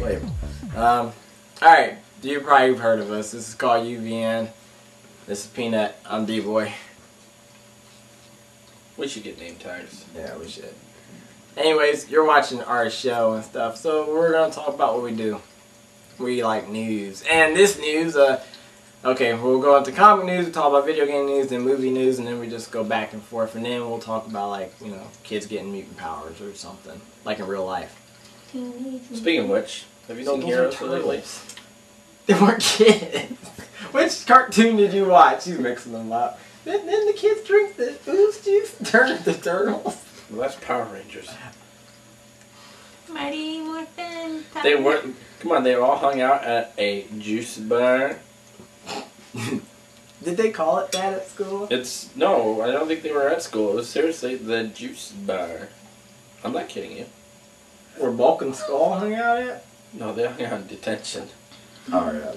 label. Um, all right, you probably heard of us. This is called UVN. This is Peanut. I'm D Boy. We should get name tags. Yeah, we should. Anyways, you're watching our show and stuff, so we're gonna talk about what we do. We like news, and this news, uh, okay, we'll go into comic news, we'll talk about video game news, then movie news, and then we just go back and forth, and then we'll talk about like you know kids getting mutant powers or something, like in real life. Speaking of which, have you seen Those Heroes are lately? turtles. They weren't kids. Which cartoon did you watch? She's mixing them up. Then, then the kids drink the ooze juice, turn into turtles. Well, that's Power Rangers. Mighty Morphin. They weren't. Come on, they all hung out at a juice bar. Did they call it that at school? It's no, I don't think they were at school. It was seriously the juice bar. I'm not kidding you. Where Bulk and Skull hung out at? No, they hung out in detention. Oh, yeah,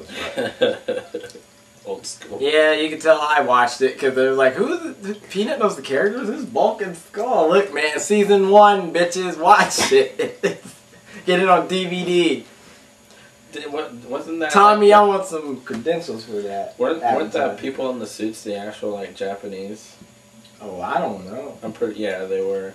that's right. Old school. Yeah, you can tell I watched it because they're like, who the, Peanut knows the characters? Who's Bulk and Skull?" Look, man, season one, bitches, watch it. Get it on DVD. Did, what, wasn't that Tommy, like, I want some credentials for that. Weren't, weren't that people in the suits the actual like Japanese? Oh, I don't know. I'm pretty. Yeah, they were.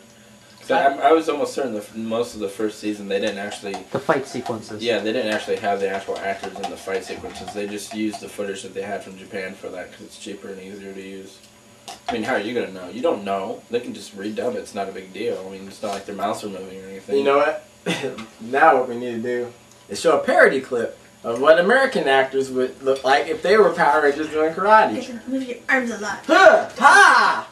'Cause I, I was almost certain the most of the first season they didn't actually. The fight sequences. Yeah, they didn't actually have the actual actors in the fight sequences. They just used the footage that they had from Japan for that because it's cheaper and easier to use. I mean, how are you gonna know? You don't know. They can just redub it. It's not a big deal. I mean, it's not like their mouths are moving or anything. You know what? now what we need to do is show a parody clip of what American actors would look like if they were Power Rangers doing karate. Move your arms a lot. Huh! Ha!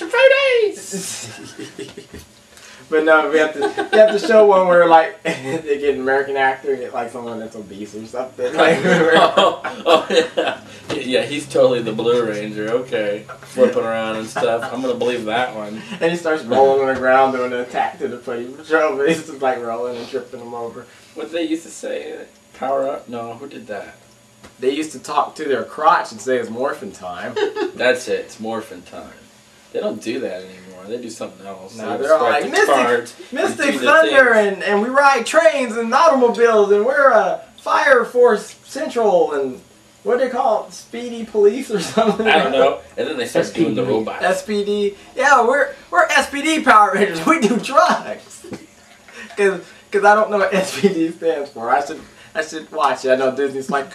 but no, we have to we have to show one where like they get an American actor, get like someone that's obese or something. Like, oh, oh, yeah. yeah, he's totally the Blue Ranger. Okay, flipping around and stuff. I'm gonna believe that one. and he starts rolling on the ground doing an attack to the Putty Patrol, but he's just like rolling and tripping them over. What did they used to say? Power up? No, who did that? They used to talk to their crotch and say it's morphin' time. That's it. It's morphin time. They don't do that anymore. They do something else. Nah, They they're all like, the "Mystic- cards Mystic do Thunder and, and we ride trains and automobiles and we're a Fire Force Central and what do they call it? Speedy Police or something? I don't know. And then they start doing the SPD. robot. SPD. Yeah, we're we're SPD Power Rangers. We do drugs. Cause, Cause I don't know what SPD stands for. I should I should watch it. I know Disney's like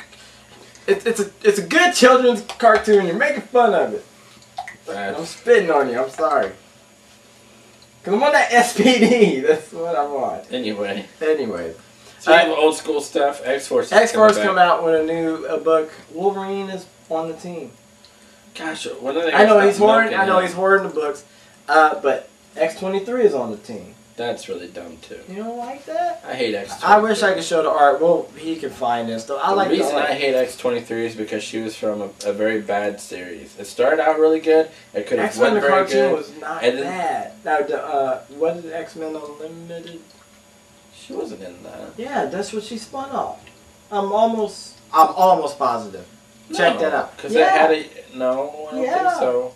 it's it's a it's a good children's cartoon. You're making fun of it. I'm spitting on you. I'm sorry. Cause I'm on that SPD. That's what I want. Anyway, Anyway, speaking of old school stuff, X Force. X Force come out with a new uh, book. Wolverine is on the team. Gosh, when are they? I know he's hoarding. I know he's hoarding the books. Uh, but X twenty three is on the team. That's really dumb too. You don't like that? I hate X. I wish I could show the art. Well, he can find this. Though I the like the reason art. I hate X twenty three is because she was from a, a very bad series. It started out really good. It could have X Men went the very cartoon good. was not And then- bad. Now, the, uh, what is X Men Unlimited? She wasn't in that. Yeah, that's what she spun off. I'm almost. I'm almost positive. Check that out. Because Yeah. they had a no. I don't Yeah. think so.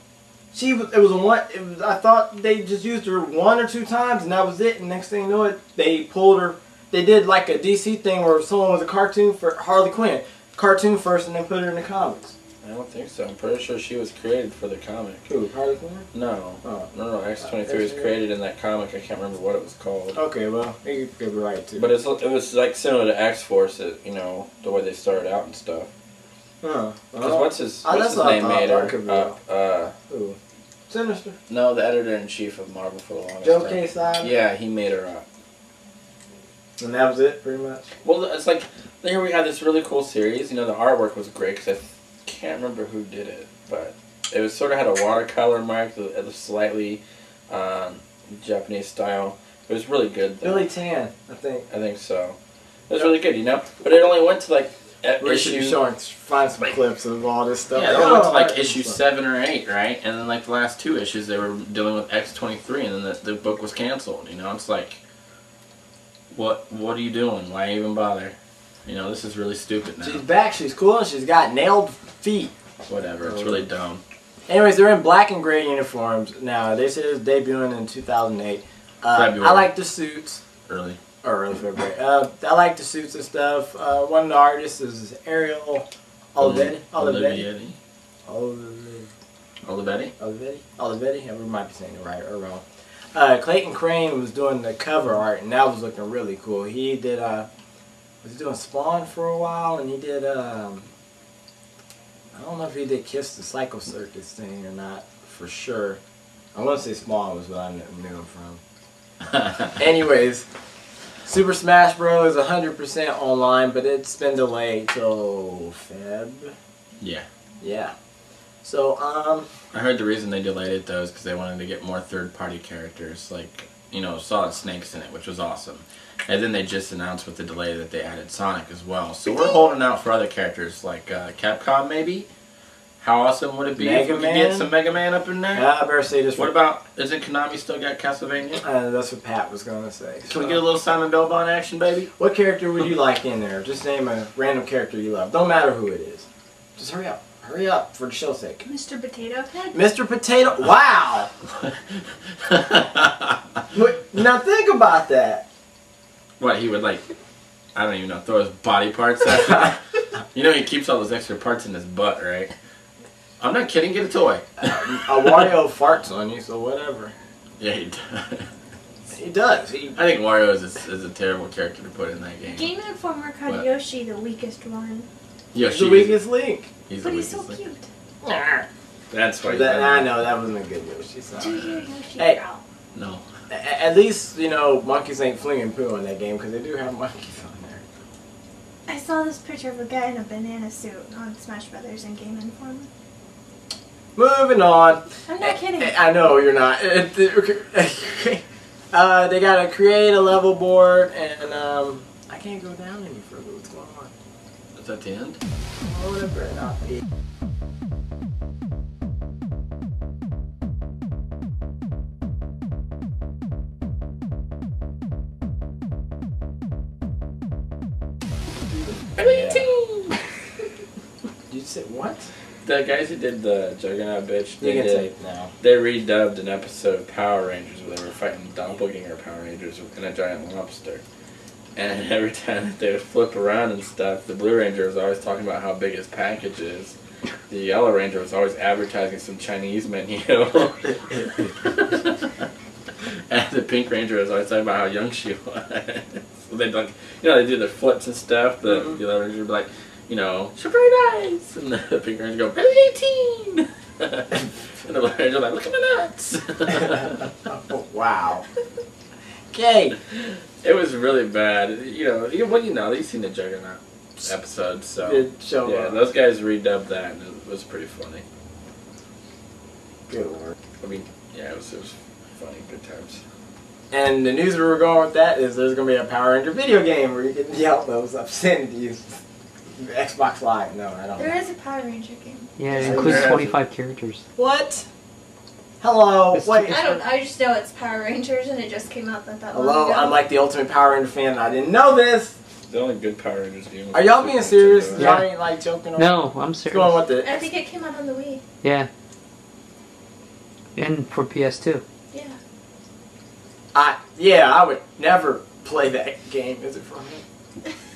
She was. It was one. It was, I thought they just used her one or two times, and that was it. And next thing you know, it they pulled her. They did like a DC thing where someone was a cartoon for Harley Quinn, cartoon first, and then put her in the comics. I don't think so. I'm pretty sure she was created for the comic. Who? Harley Quinn? No. Oh. No, no, X twenty three was uh, created in that comic. I can't remember what it was called. Okay, well, you could be right too. But it's it was like similar to X Force, it, you know, the way they started out and stuff. Huh? Because Well, what's his oh, what's his what I name thought. made That could be her up? Uh, who? Sinister. no, the editor in chief of Marvel for the longest Joe time. Quesada. Yeah, he made her up. And that was it, pretty much. Well, it's like here we had this really cool series. You know, the artwork was great because I can't remember who did it, but it was sort of had a watercolor mark, it was slightly um, Japanese style. It was really good. Though. Billy Tan, I think. I think so. It was really good, you know. But it only went to like We should be issue. showing, find some clips of all this stuff. Yeah, they went to Oh, like issue seven or eight, right? And then like the last two issues, they were dealing with X twenty three, and then the, the book was canceled. You know, it's like, what what are you doing? Why even bother? You know, this is really stupid now. She's back. She's cool. and She's got nailed feet. Whatever, it's really dumb. Anyways, they're in black and gray uniforms now. They said it was debuting in 2008. Uh, I like the suits. early. Or early February. Uh, I like the suits and stuff. Uh, one of the artists is Ariel Olivetti. Olivetti. Olivetti. Olivetti. Olivetti. Olivetti. Olivetti. We might be saying it right or wrong. Uh, Clayton Crain was doing the cover art, and that was looking really cool. He did. Uh, was doing Spawn for a while, and he did. Um, I don't know if he did Kiss the Psycho Circus thing or not for sure. I want to say Spawn was what I knew him from. Anyways, Super Smash Bros. 100% online, but it's been delayed till Feb. yeah. Yeah. So, um, I heard the reason they delayed it though is because they wanted to get more third-party characters, like you know, Solid Snakes in it, which was awesome. And then they just announced with the delay that they added Sonic as well. So we're holding out for other characters like uh, Capcom, maybe. How awesome would it be if Mega we could get some Mega Man up in there? Yeah, I better say this. What for- about isn't Konami still got Castlevania? Uh, that's what Pat was gonna say. Can we get a little Simon Belmont action, baby? What character would you like in there? Just name a random character you love. Don't matter who it is. Just hurry up. Hurry up for the show's sake. Mr. Potato Head? Mr. Potato. Wow. Wait, now think about that. what he would like? I don't even know. Throw his body parts at you. you know he keeps all those extra parts in his butt, right? I'm not kidding. Get a toy. a Wario farts on you, so whatever. Yeah, he does. He does. He, I think Wario is a, is a terrible character to put in that game. Game Informer called What? Yoshi the weakest one. Yoshi, he's the weakest link. He's but the he's so link. cute. That's why. he's That, I know that wasn't a good Yoshi. Do Sorry. you Yoshi Hey. growl? No. At least you know monkeys ain't flinging poo in that game because they do have monkeys on there. I saw this picture of a guy in a banana suit on Smash Brothers in Game Informer. Moving on. I'm not kidding. I know you're not. uh, they gotta create a level board, and um, I can't go down any further. What's going on? Is that the end? Oh, that better not be. You said what? The guys who did the Juggernaut bitch, You they can did. say it now. They redubbed an episode of Power Rangers where they were fighting doppelganger Power Rangers in a giant lobster. And every time that they would flip around and stuff, the Blue Ranger was always talking about how big his package is. The Yellow Ranger was always advertising some Chinese menu. and the Pink Ranger was always talking about how young she was. so they'd like, you know, they do their flips and stuff. The, Mhm. the Yellow Ranger would be like, you know, she's very nice. And the Pink Ranger go, very 18. and the Blue Ranger like, look at my nuts. oh, wow. Okay. It was really bad. You know, you, well, you know, you've seen the Juggernaut episode, so yeah, up. those guys redubbed that, and it was pretty funny. Good lord. I mean, yeah, it was, it was funny, good times. And the news we're going with that is there's gonna be a Power Ranger video game where you can yell those you Xbox Live. No, I don't. There is a Power Ranger game. Yeah, it includes 25 characters. What? Hello. It's- Wait. I don't. I just know it's Power Rangers, and it just came out not that long Hello. ago. I'm like the ultimate Power Ranger fan. and I didn't know this. The only good Power Rangers game. Are y'all being serious? Yeah. Y'all ain't like joking. on- No, I'm What's going serious. with I think it came out on the Wii. Yeah. And for PS2. Yeah. I yeah. I would never play that game. Is it for me?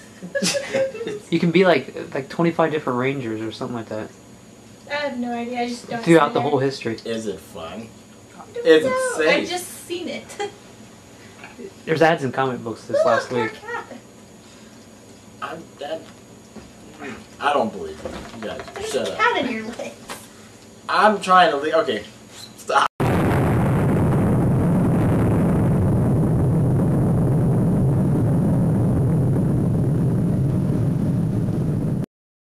You can be like like 25 different rangers or something like that I have no idea. I just don't. throughout the whole history. Is it fun? It's Is it I safe? just seen it. There's ads in comic books this Look, last poor week. cat. I'm that. I don't believe you. You guys, There's shut a up. cat in your legs. I'm trying to leave. Okay,